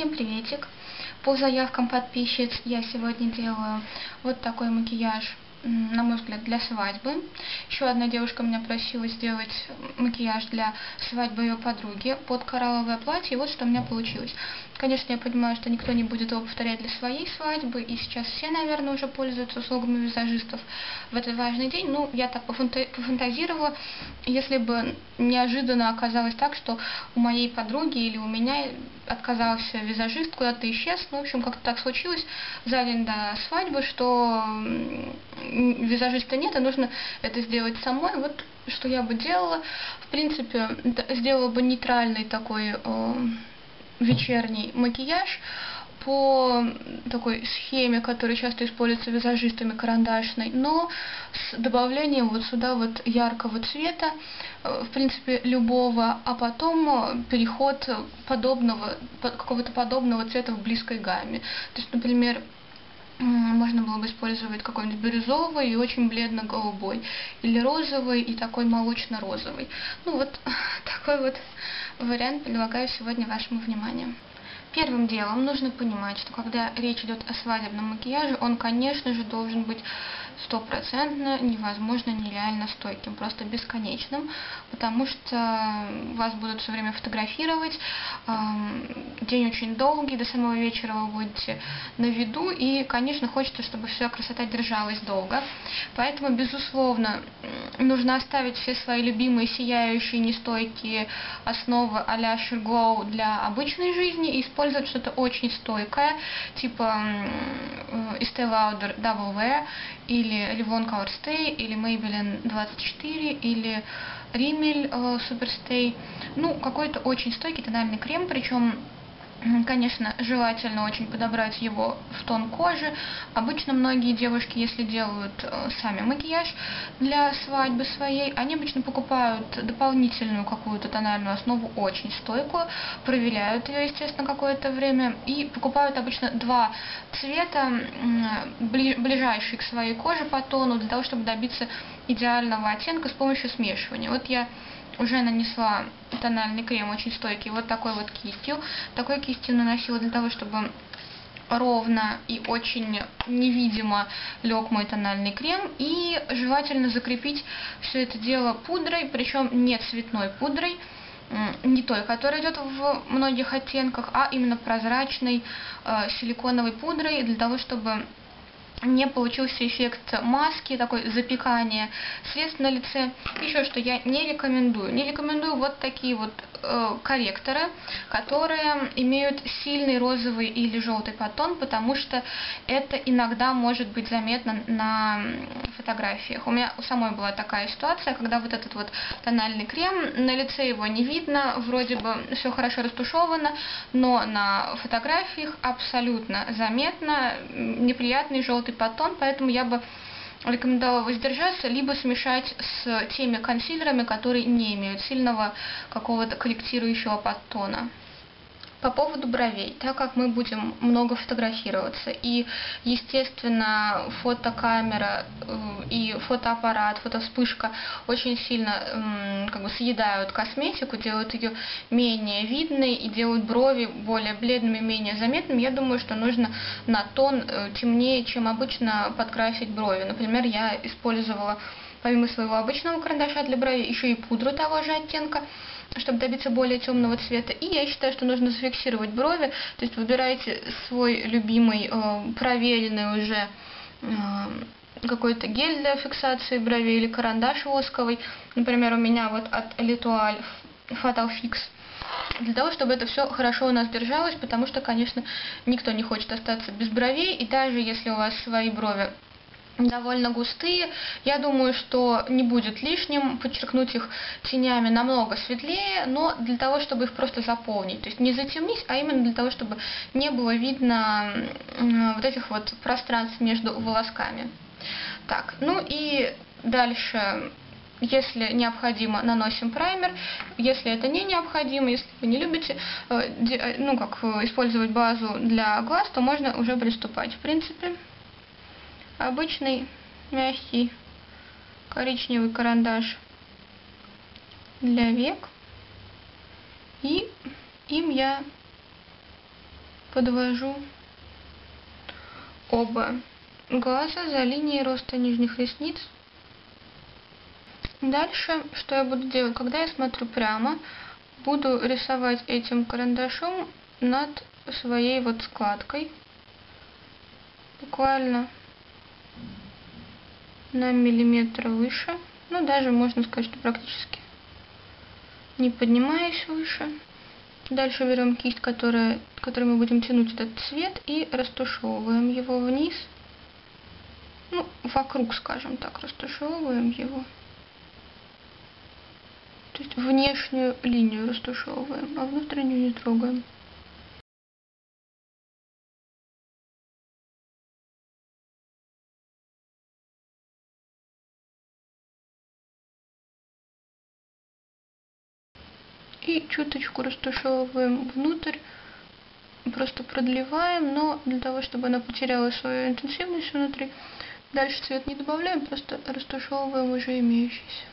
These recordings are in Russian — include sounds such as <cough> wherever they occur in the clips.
Всем приветик! По заявкам подписчиц я сегодня делаю вот такой макияж на мой взгляд, для свадьбы. Еще одна девушка меня просила сделать макияж для свадьбы ее подруги под коралловое платье, и вот что у меня получилось. Конечно, я понимаю, что никто не будет его повторять для своей свадьбы, и сейчас все, наверное, уже пользуются услугами визажистов в этот важный день. Ну, я так пофантазировала, если бы неожиданно оказалось так, что у моей подруги или у меня отказался визажист, куда-то исчез, ну, в общем, как-то так случилось за день до свадьбы, что визажиста нет, и нужно это сделать самой. Вот что я бы делала. В принципе, сделала бы нейтральный такой э, вечерний макияж по такой схеме, которая часто используется визажистами карандашной, но с добавлением вот сюда вот яркого цвета, э, в принципе, любого, а потом переход подобного, какого-то подобного цвета в близкой гамме. То есть, например, можно было бы использовать какой-нибудь бирюзовый и очень бледно-голубой, или розовый и такой молочно-розовый. Ну вот <laughs> такой вот вариант предлагаю сегодня вашему вниманию. Первым делом нужно понимать, что когда речь идет о свадебном макияже, он, конечно же, должен быть стопроцентно невозможно нереально стойким, просто бесконечным, потому что вас будут все время фотографировать, день очень долгий, до самого вечера вы будете на виду, и, конечно, хочется, чтобы вся красота держалась долго, поэтому, безусловно, нужно оставить все свои любимые сияющие, нестойкие основы а-ля Glow для обычной жизни и использовать что-то очень стойкое, типа Estee Lauder Double Wear или Revlon Color Stay, или Maybelline 24, или Rimmel э, Super Stay. Ну, какой-то очень стойкий тональный крем, причем Конечно, желательно очень подобрать его в тон кожи. Обычно многие девушки, если делают э, сами макияж для свадьбы своей, они обычно покупают дополнительную какую-то тональную основу, очень стойкую, проверяют ее, естественно, какое-то время, и покупают обычно два цвета, ближайшие к своей коже по тону, для того, чтобы добиться идеального оттенка с помощью смешивания. Вот я уже нанесла тональный крем очень стойкий вот такой вот кистью. Такой кистью наносила для того, чтобы ровно и очень невидимо лег мой тональный крем. И желательно закрепить все это дело пудрой, причем не цветной пудрой, не той, которая идет в многих оттенках, а именно прозрачной э, силиконовой пудрой, для того, чтобы не получился эффект маски, такой запекания средств на лице. Еще что я не рекомендую. Не рекомендую вот такие вот э, корректоры, которые имеют сильный розовый или желтый подтон, потому что это иногда может быть заметно на фотографиях. У меня у самой была такая ситуация, когда вот этот вот тональный крем, на лице его не видно, вроде бы все хорошо растушевано, но на фотографиях абсолютно заметно неприятный желтый желтый подтон, поэтому я бы рекомендовала воздержаться, либо смешать с теми консилерами, которые не имеют сильного какого-то корректирующего подтона. По поводу бровей, так как мы будем много фотографироваться, и, естественно, фотокамера э, и фотоаппарат, фотовспышка очень сильно как бы съедают косметику, делают ее менее видной и делают брови более бледными, менее заметными, я думаю, что нужно на тон э, темнее, чем обычно подкрасить брови. Например, я использовала помимо своего обычного карандаша для бровей еще и пудру того же оттенка чтобы добиться более темного цвета. И я считаю, что нужно зафиксировать брови, то есть выбирайте свой любимый, э, проверенный уже э, какой-то гель для фиксации бровей или карандаш восковый. Например, у меня вот от Litual Fatal Fix для того, чтобы это все хорошо у нас держалось, потому что, конечно, никто не хочет остаться без бровей, и даже если у вас свои брови довольно густые. Я думаю, что не будет лишним подчеркнуть их тенями намного светлее, но для того, чтобы их просто заполнить. То есть не затемнить, а именно для того, чтобы не было видно вот этих вот пространств между волосками. Так, ну и дальше если необходимо, наносим праймер. Если это не необходимо, если вы не любите э, э, ну, как э, использовать базу для глаз, то можно уже приступать. В принципе, обычный мягкий коричневый карандаш для век. И им я подвожу оба глаза за линией роста нижних ресниц. Дальше, что я буду делать? Когда я смотрю прямо, буду рисовать этим карандашом над своей вот складкой. Буквально на миллиметр выше. Ну, даже можно сказать, что практически не поднимаясь выше. Дальше берем кисть, которая, которой мы будем тянуть этот цвет и растушевываем его вниз. Ну, вокруг, скажем так, растушевываем его. То есть внешнюю линию растушевываем, а внутреннюю не трогаем. И чуточку растушевываем внутрь, просто продлеваем, но для того, чтобы она потеряла свою интенсивность внутри, дальше цвет не добавляем, просто растушевываем уже имеющийся.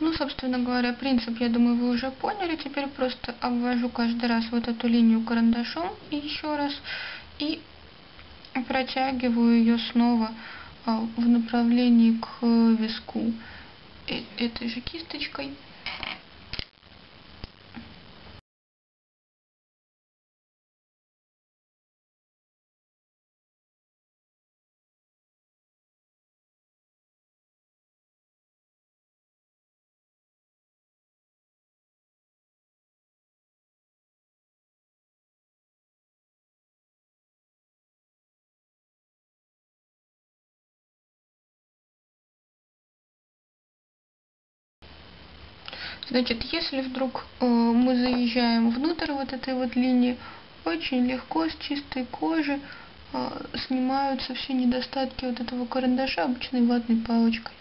Ну, собственно говоря, принцип, я думаю, вы уже поняли. Теперь просто обвожу каждый раз вот эту линию карандашом еще раз. И протягиваю ее снова а, в направлении к виску э, этой же кисточкой. Значит, если вдруг э, мы заезжаем внутрь вот этой вот линии, очень легко с чистой кожи э, снимаются все недостатки вот этого карандаша обычной ватной палочкой.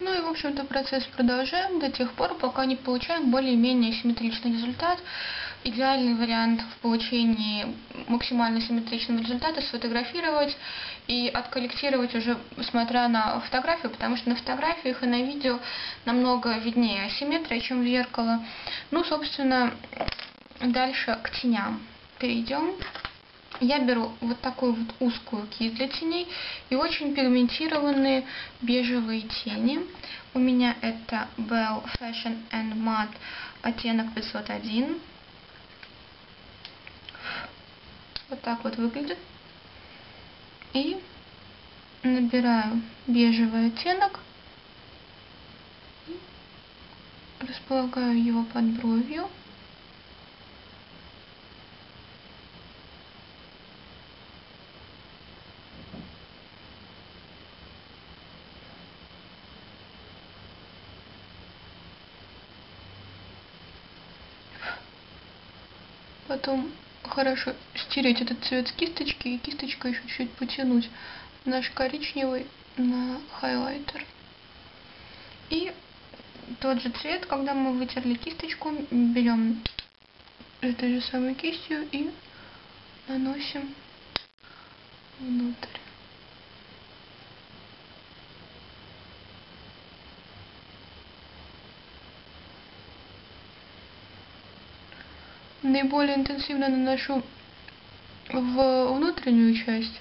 Ну и, в общем-то, процесс продолжаем до тех пор, пока не получаем более-менее симметричный результат. Идеальный вариант в получении максимально симметричного результата сфотографировать и отколлектировать уже смотря на фотографию, потому что на фотографиях и на видео намного виднее асимметрия, чем в зеркало. Ну, собственно, дальше к теням перейдем я беру вот такую вот узкую кисть для теней и очень пигментированные бежевые тени. У меня это Bell Fashion and Matte оттенок 501. Вот так вот выглядит. И набираю бежевый оттенок. Располагаю его под бровью. Потом хорошо стереть этот цвет с кисточки и кисточкой еще чуть-чуть потянуть наш коричневый на хайлайтер. И тот же цвет, когда мы вытерли кисточку, берем этой же самой кистью и наносим внутрь. Наиболее интенсивно наношу в внутреннюю часть,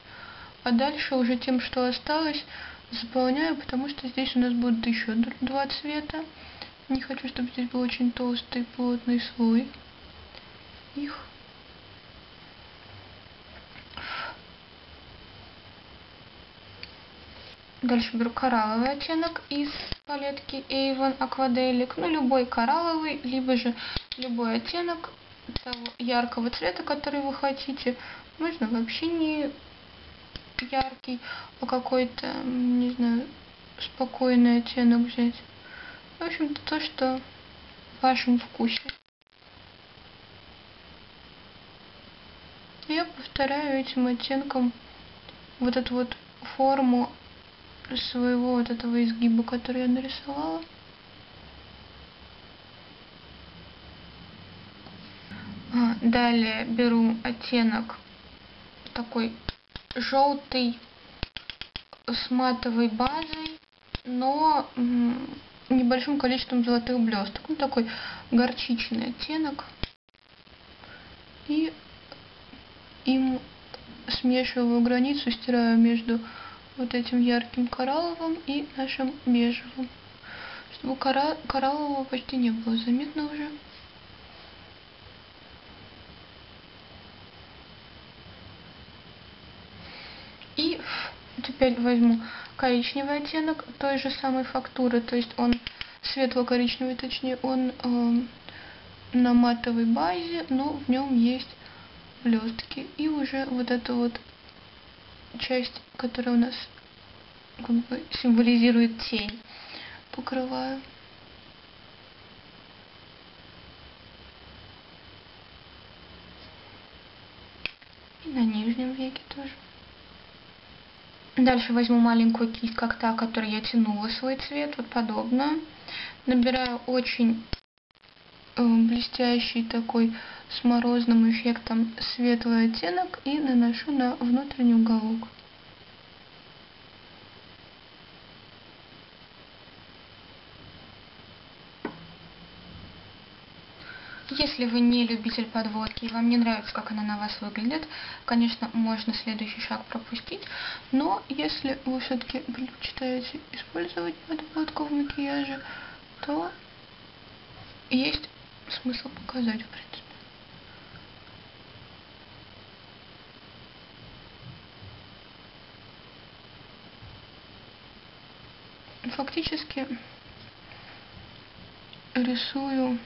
а дальше уже тем, что осталось, заполняю, потому что здесь у нас будут еще два цвета. Не хочу, чтобы здесь был очень толстый плотный слой их. Дальше беру коралловый оттенок из палетки Avon Aquadelic. Ну, любой коралловый, либо же любой оттенок того яркого цвета, который вы хотите. Можно вообще не яркий, а какой-то, не знаю, спокойный оттенок взять. В общем-то, то, что в вашем вкусе. Я повторяю этим оттенком вот эту вот форму своего вот этого изгиба, который я нарисовала. А, далее беру оттенок такой желтый с матовой базой, но небольшим количеством золотых блесток. Ну, такой горчичный оттенок. И им смешиваю границу, стираю между вот этим ярким коралловым и нашим бежевым. Чтобы кора кораллового почти не было заметно уже. И теперь возьму коричневый оттенок той же самой фактуры, то есть он светло-коричневый, точнее, он э, на матовой базе, но в нем есть блестки. И уже вот эту вот часть, которая у нас как бы символизирует тень, покрываю. И на нижнем веке тоже. Дальше возьму маленькую кисть, как та, которой я тянула свой цвет, вот подобно. Набираю очень э, блестящий такой с морозным эффектом светлый оттенок и наношу на внутренний уголок. Если вы не любитель подводки и вам не нравится, как она на вас выглядит, конечно, можно следующий шаг пропустить. Но если вы все-таки предпочитаете использовать подводку в макияже, то есть смысл показать, в принципе. Фактически рисую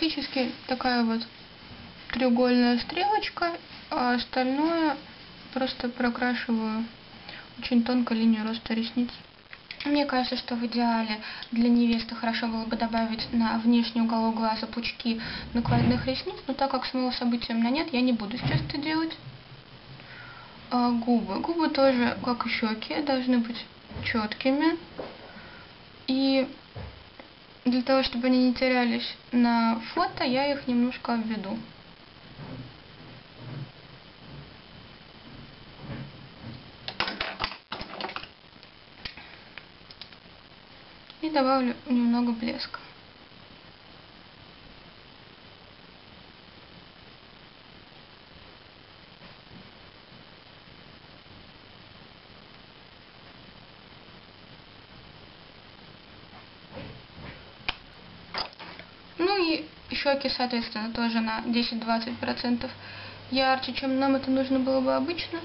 фактически такая вот треугольная стрелочка, а остальное просто прокрашиваю очень тонко линию роста ресниц. Мне кажется, что в идеале для невесты хорошо было бы добавить на внешний уголок глаза пучки накладных ресниц, но так как самого события у меня нет, я не буду сейчас это делать. А, губы. Губы тоже, как и щеки, должны быть четкими. И для того, чтобы они не терялись на фото, я их немножко обведу. И добавлю немного блеска. Щеки, соответственно, тоже на 10-20% ярче, чем нам это нужно было бы обычно.